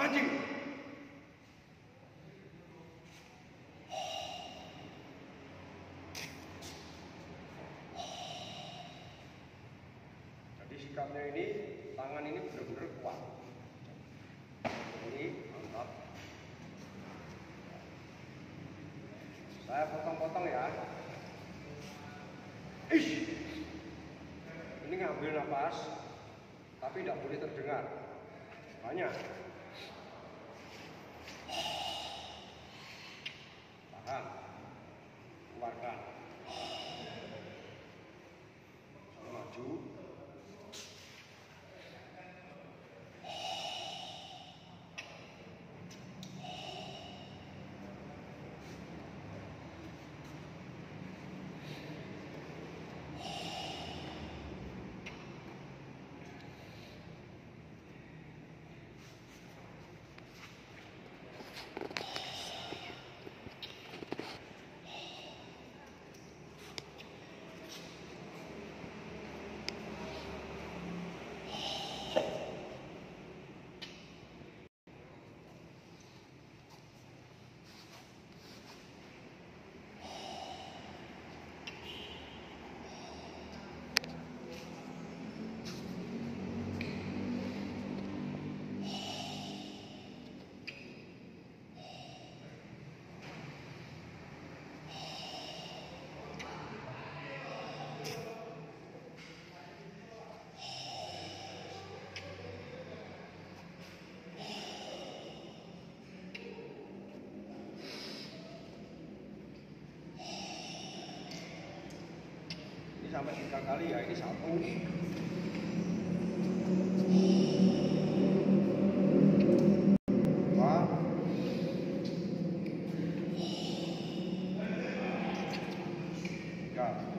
Anjing. Jadi sikapnya ini, tangan ini benar-benar kuat. Ini mantap. Saya potong-potong ya. Ish. Ini ngambil nafas, tapi tidak boleh terdengar. Banyak. Aha. Sampai tiga kali ya, ini satu. Tiga.